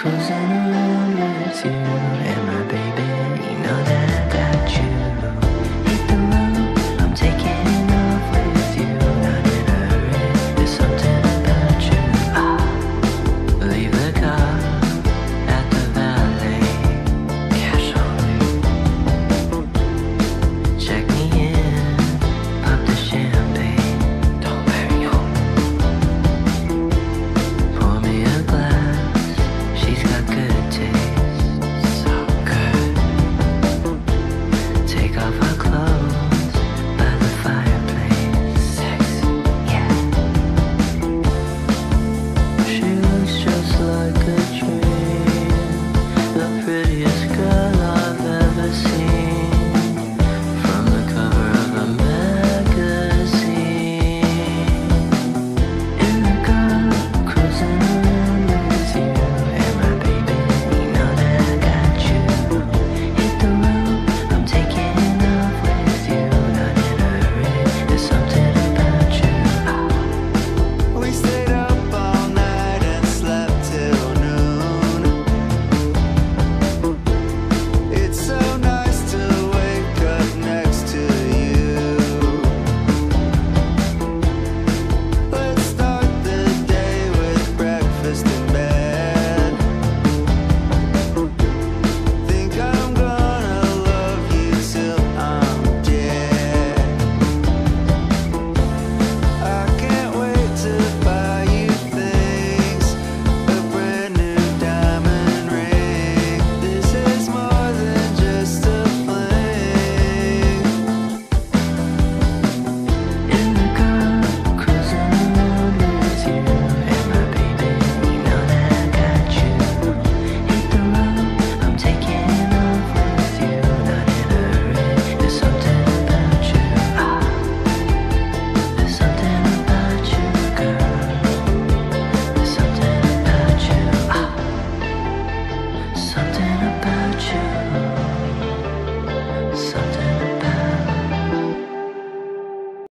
cruising around with you.